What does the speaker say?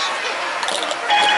Thanks.